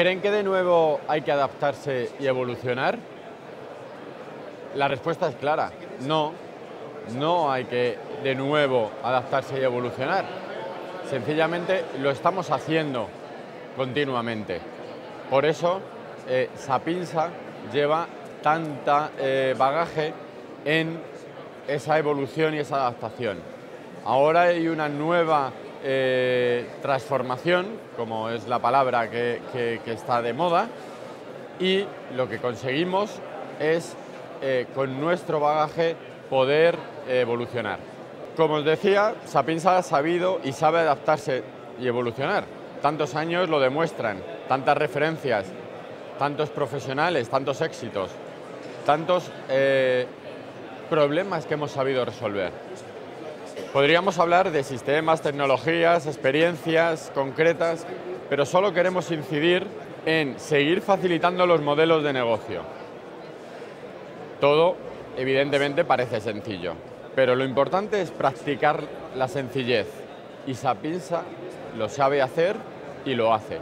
¿Creen que de nuevo hay que adaptarse y evolucionar? La respuesta es clara, no, no hay que de nuevo adaptarse y evolucionar. Sencillamente lo estamos haciendo continuamente. Por eso eh, lleva tanta eh, bagaje en esa evolución y esa adaptación. Ahora hay una nueva eh, transformación, como es la palabra que, está de moda, y lo que conseguimos es, eh, con nuestro bagaje, poder evolucionar. Como os decía, Sapinsa ha sabido y sabe adaptarse y evolucionar. Tantos años lo demuestran, tantas referencias, tantos profesionales, tantos éxitos, tantos eh, problemas que hemos sabido resolver. Podríamos hablar de sistemas, tecnologías, experiencias concretas, pero solo queremos incidir en seguir facilitando los modelos de negocio. Todo, evidentemente, parece sencillo, pero lo importante es practicar la sencillez y Sapinsa lo sabe hacer y lo hace.